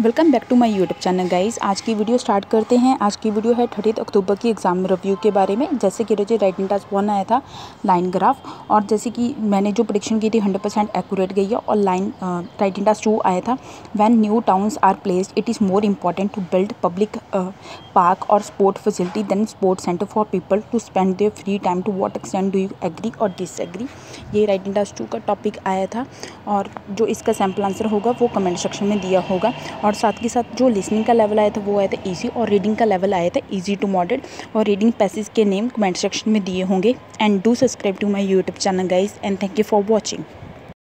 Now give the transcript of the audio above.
Welcome back to my YouTube channel guys आज की video start करते हैं। आज की वीडियो है थर्टी अक्टूबर की एग्ज़ाम रिव्यू के बारे में। जैसे कि रोज़े राइटिंग टास्क वन आया था लाइन ग्राफ और जैसे कि मैंने जो प्रोडिक्शन की थी हंड्रेड परसेंट एक्यूरेट गई है और लाइन राइटिंग टास्क टू आया था। When new towns are placed it is more important to build public park और sport facility than sport centre for people to spend their free time to what extent do you agree और disagree ये writing task two का topic आया था। और जो इसका sample answer होगा, वो कमेंट सेक्शन में दिया होगा। और साथ के साथ जो लिसनिंग का लेवल आया था, वो आया था ईजी और रीडिंग का लेवल आया था ईजी टू मॉडल और रीडिंग पैसेज के नेम कमेंट सेक्शन में दिए होंगे। And do subscribe to my YouTube channel guys and thank you for watching